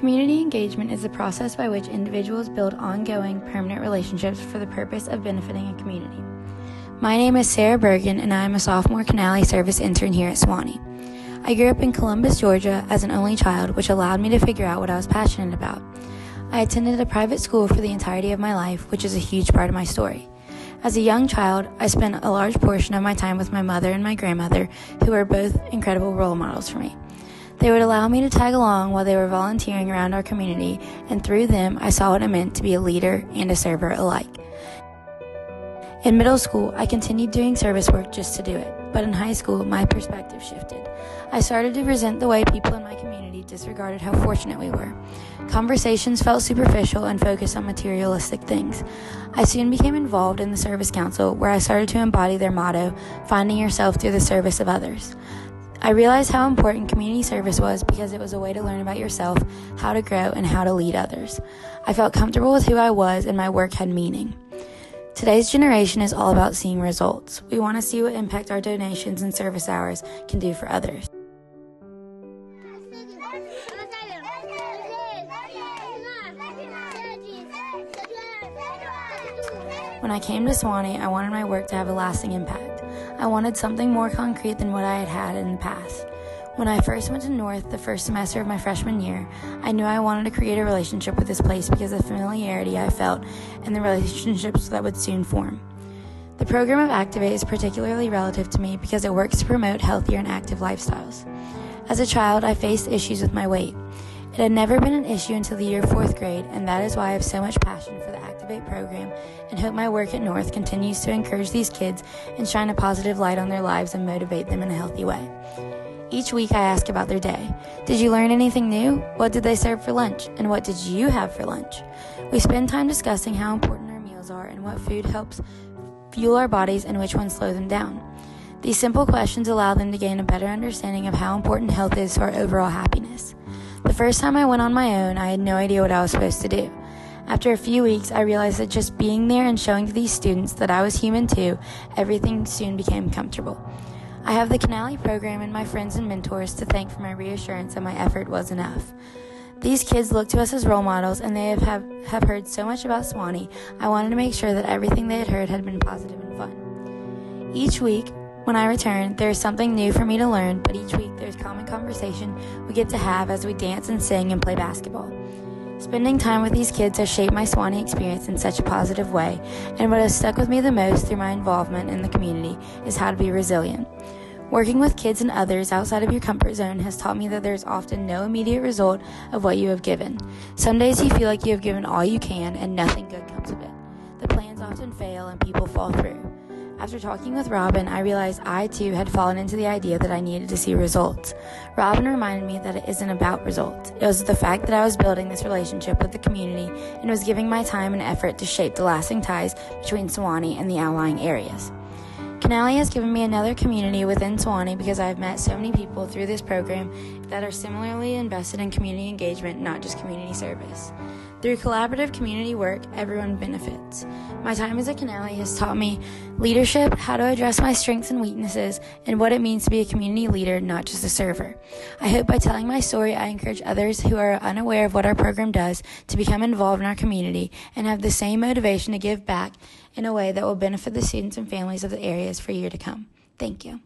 Community engagement is the process by which individuals build ongoing, permanent relationships for the purpose of benefiting a community. My name is Sarah Burgin, and I am a sophomore Canale service intern here at Sewanee. I grew up in Columbus, Georgia as an only child, which allowed me to figure out what I was passionate about. I attended a private school for the entirety of my life, which is a huge part of my story. As a young child, I spent a large portion of my time with my mother and my grandmother, who were both incredible role models for me. They would allow me to tag along while they were volunteering around our community, and through them, I saw what it meant to be a leader and a server alike. In middle school, I continued doing service work just to do it, but in high school, my perspective shifted. I started to resent the way people in my community disregarded how fortunate we were. Conversations felt superficial and focused on materialistic things. I soon became involved in the Service Council, where I started to embody their motto, finding yourself through the service of others. I realized how important community service was because it was a way to learn about yourself, how to grow, and how to lead others. I felt comfortable with who I was, and my work had meaning. Today's generation is all about seeing results. We want to see what impact our donations and service hours can do for others. When I came to Sewanee, I wanted my work to have a lasting impact. I wanted something more concrete than what I had had in the past. When I first went to North the first semester of my freshman year, I knew I wanted to create a relationship with this place because of the familiarity I felt and the relationships that would soon form. The program of Activate is particularly relative to me because it works to promote healthier and active lifestyles. As a child, I faced issues with my weight. It had never been an issue until the year fourth grade, and that is why I have so much passion for the Activate program and hope my work at North continues to encourage these kids and shine a positive light on their lives and motivate them in a healthy way. Each week I ask about their day. Did you learn anything new? What did they serve for lunch? And what did you have for lunch? We spend time discussing how important our meals are and what food helps fuel our bodies and which ones slow them down. These simple questions allow them to gain a better understanding of how important health is to our overall happiness. The first time I went on my own, I had no idea what I was supposed to do. After a few weeks, I realized that just being there and showing to these students that I was human too, everything soon became comfortable. I have the Canale program and my friends and mentors to thank for my reassurance that my effort was enough. These kids look to us as role models and they have, have, have heard so much about Sewanee. I wanted to make sure that everything they had heard had been positive and fun. Each week, when I return, there is something new for me to learn, but each week there's common conversation we get to have as we dance and sing and play basketball. Spending time with these kids has shaped my Sewanee experience in such a positive way, and what has stuck with me the most through my involvement in the community is how to be resilient. Working with kids and others outside of your comfort zone has taught me that there is often no immediate result of what you have given. Some days you feel like you have given all you can and nothing good comes of it. The plans often fail and people fall through. After talking with Robin, I realized I too had fallen into the idea that I needed to see results. Robin reminded me that it isn't about results. It was the fact that I was building this relationship with the community and was giving my time and effort to shape the lasting ties between Sewanee and the outlying areas. Canale has given me another community within Sewanee because I have met so many people through this program that are similarly invested in community engagement, not just community service. Through collaborative community work, everyone benefits. My time as a Canale has taught me leadership, how to address my strengths and weaknesses, and what it means to be a community leader, not just a server. I hope by telling my story, I encourage others who are unaware of what our program does to become involved in our community and have the same motivation to give back in a way that will benefit the students and families of the areas for year to come. Thank you.